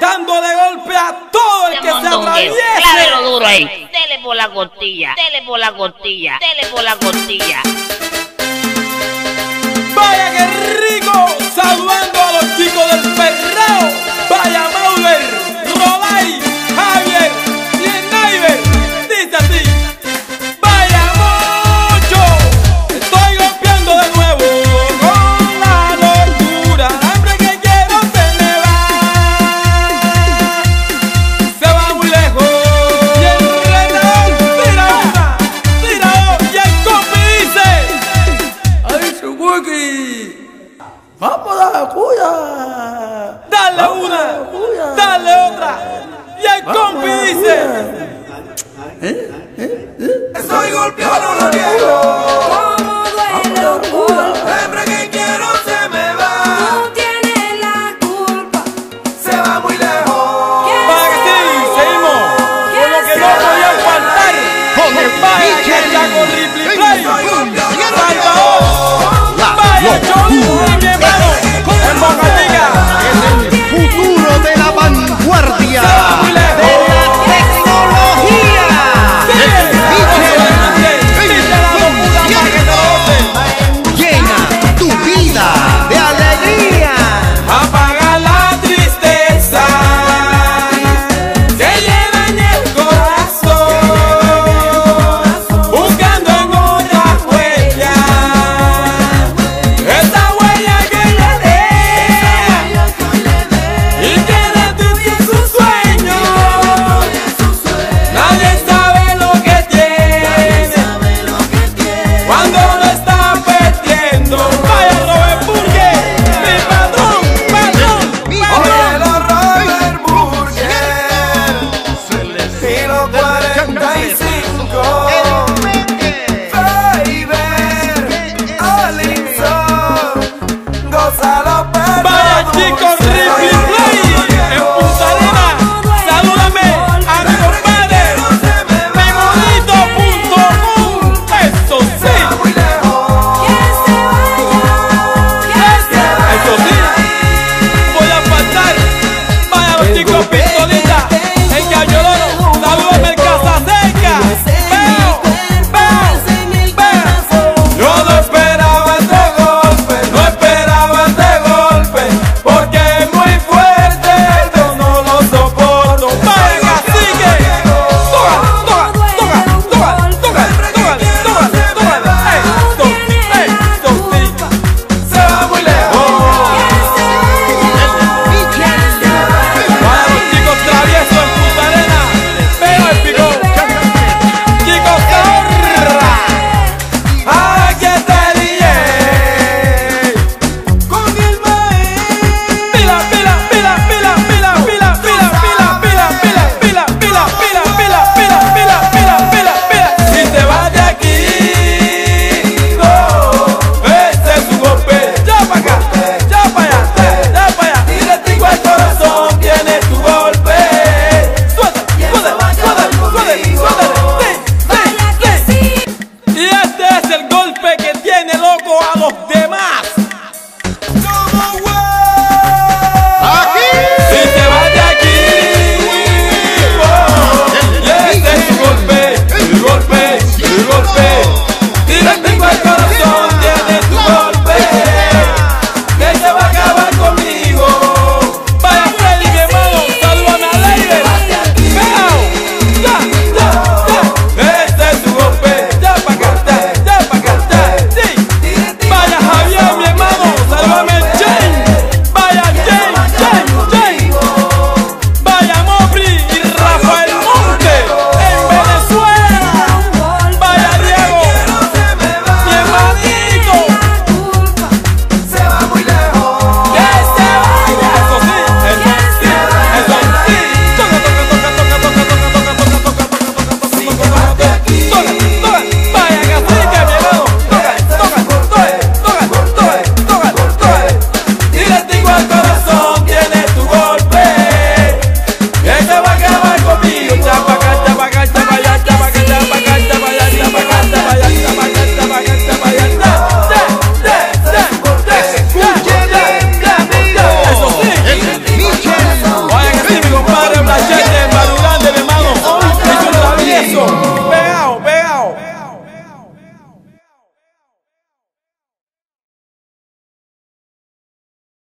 dando de golpe a todo el que se atraviese. Duro ahí. Dele por la costilla, dele por la costilla, dele por la costilla. ¿Eh? ¿Eh? ¿Eh? Estoy golpeado, lo niego. Como duelo, siempre que quiero se me va. No tiene la culpa. Se va muy lejos. Para que sí, seguimos. Como que no podía aguantar. Coge pa' y queda con triplicay el rayo La pa' y el chocu y el quebrado futuro de la vanguardia.